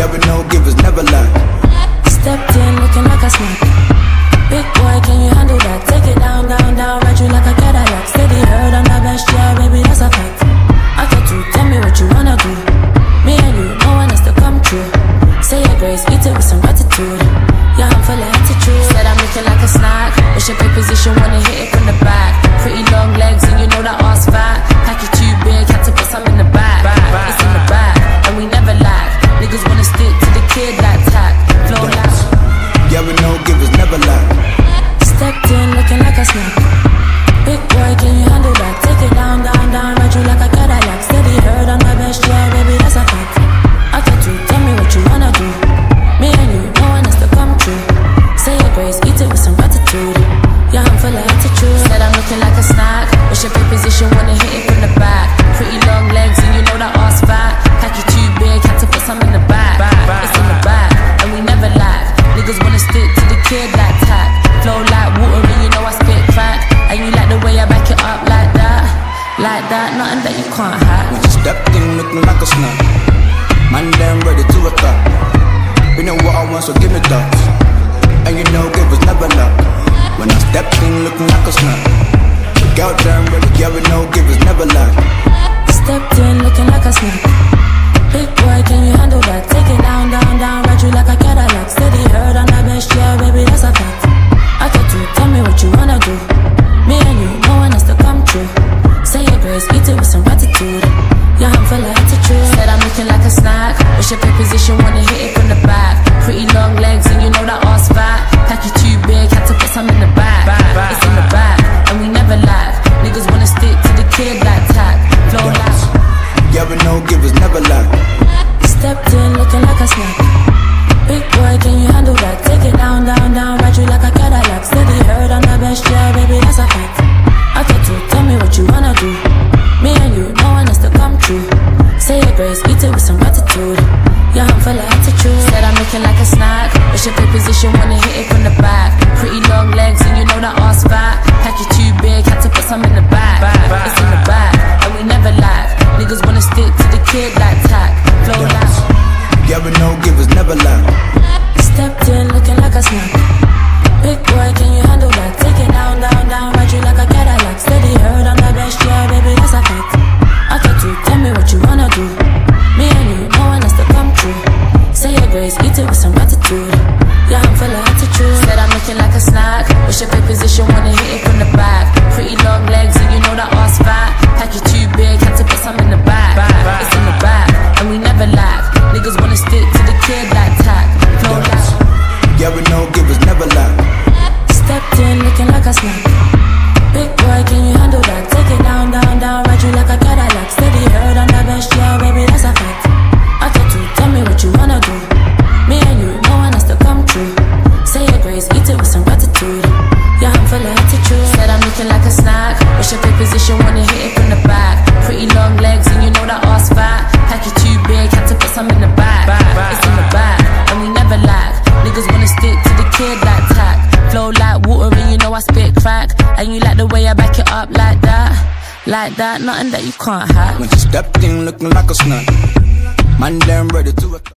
Yeah, we no givers, never lie. Stepped in looking like a snack. Big boy, can you handle that? Take it down, down, down, ride you like a Cadillac. Steady heard I'm the best, yeah, baby, that's a fact. Got to tell me what you wanna do. Me and you, no one has to come true. Say your grace, eat it with some gratitude. Yeah, I'm full of attitude. Said I'm looking like a snack. Wish your position, wanna hit it from the back. Pretty long legs, and you know that ass fat. Niggas wanna stick to the kid like tack. Flow like water, and you know I spit. And you like the way I back it up like that. Like that, nothing that you can't hack. Stepped in looking like a snack. Man, damn ready to attack. You know what I want, so give me that. And you know givers never lie. When I stepped in looking like a snack. Girl damn ready, yeah, snack. Big boy, can you handle that? Take it down, down, down, ride you like a Cadillac. Steady heard I'm the best, yeah, baby, that's a fact. I got you, tell me what you wanna do. Me and you, no one has to come true. Say your grace, eat it with some gratitude. Yeah, I'm full of attitude. Said I'm looking like a snack. Wish your pay position, wanna hit it from the back. Pretty long legs, and you know that ass fat. Pack you too big, had to put some in the back. It's in the back, and we never lack. Niggas wanna stick to the kid like tack. We no givers never lie. Stepped in looking like a snack. No givers never lie. Stepped in looking like a snack. Big boy, can you handle that? Take it down, down, down, ride you like a Cadillac. Steady heard I'm the best, yeah, baby, that's a fact. I got you, tell me what you wanna do. Me and you, no one has to come true. Say your grace, eat it with some gratitude. Yeah, I'm full of attitude. Said I'm looking like a snack. Wish your position, wanna hit it from the back. Pretty long that. Like that, nothing that you can't hack. When she stepped in looking like a snack. Man, damn ready to.